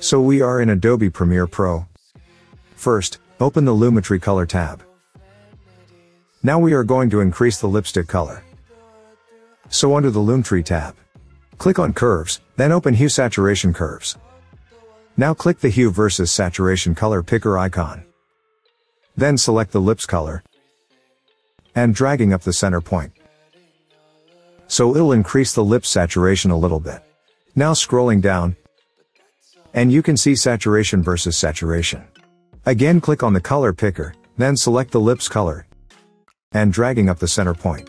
So we are in Adobe Premiere Pro. First, open the Lumetri Color tab. Now we are going to increase the lipstick color. So under the Lumetri tab, click on Curves, then open Hue Saturation Curves. Now click the Hue versus Saturation Color Picker icon. Then select the lips color, and dragging up the center point. So it'll increase the lip saturation a little bit. Now scrolling down, and you can see saturation versus saturation. Again click on the color picker, then select the lips color, and dragging up the center point.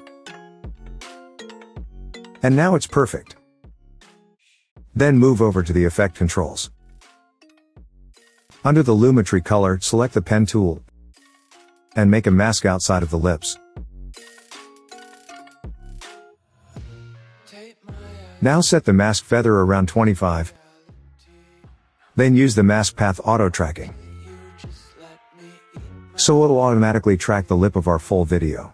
And now it's perfect. Then move over to the effect controls. Under the Lumetri color, select the pen tool, and make a mask outside of the lips. Now set the mask feather around 25. Then use the mask path auto tracking. So it'll automatically track the lip of our full video.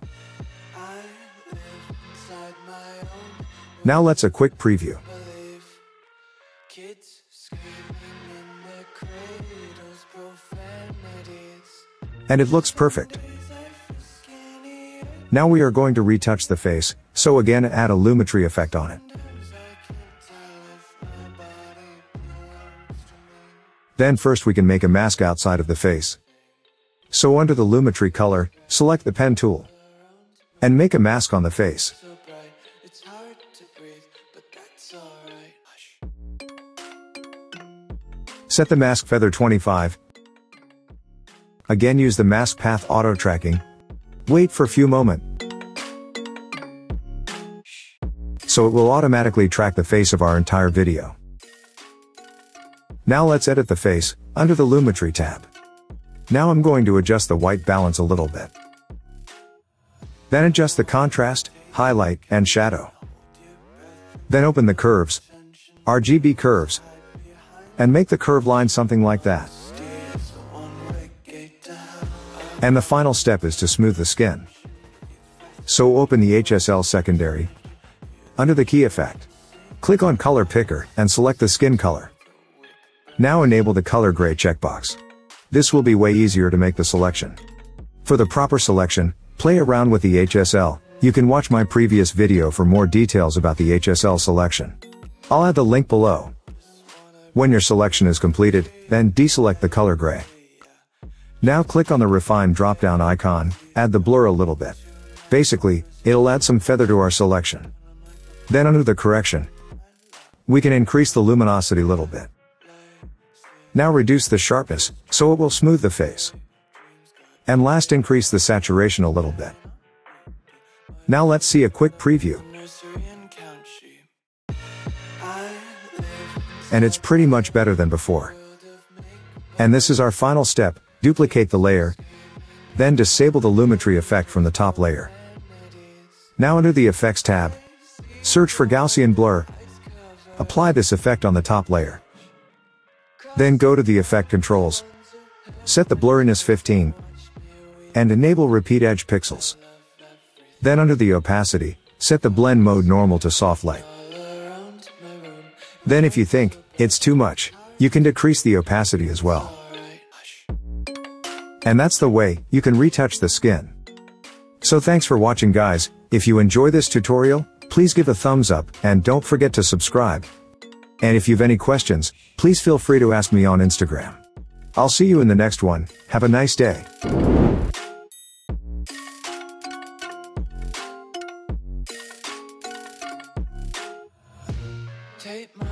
Now let's a quick preview. And it looks perfect. Now we are going to retouch the face, so again add a Lumetri effect on it. Then first we can make a mask outside of the face. So under the Lumetri color, select the pen tool. And make a mask on the face. Set the mask feather 25. Again use the mask path auto tracking. Wait for a few moment. So it will automatically track the face of our entire video. Now let's edit the face, under the Lumetri tab. Now I'm going to adjust the white balance a little bit. Then adjust the contrast, highlight, and shadow. Then open the curves, RGB curves, and make the curve line something like that. And the final step is to smooth the skin. So open the HSL secondary. Under the key effect. Click on color picker and select the skin color. Now enable the color gray checkbox. This will be way easier to make the selection. For the proper selection, play around with the HSL. You can watch my previous video for more details about the HSL selection. I'll add the link below. When your selection is completed, then deselect the color gray. Now click on the refine drop-down icon, add the blur a little bit. Basically, it'll add some feather to our selection. Then under the correction, we can increase the luminosity a little bit. Now reduce the sharpness, so it will smooth the face. And last increase the saturation a little bit. Now let's see a quick preview, and it's pretty much better than before. And this is our final step, duplicate the layer, then disable the Lumetri effect from the top layer. Now under the Effects tab, search for Gaussian Blur. Apply this effect on the top layer. Then go to the Effect Controls. Set the blurriness 15. And enable Repeat Edge Pixels. Then under the Opacity, set the Blend Mode Normal to Soft Light. Then if you think, it's too much, you can decrease the opacity as well. And that's the way, you can retouch the skin. So thanks for watching guys, if you enjoy this tutorial, please give a thumbs up, and don't forget to subscribe. And if you've any questions, please feel free to ask me on Instagram. I'll see you in the next one. Have a nice day. Take my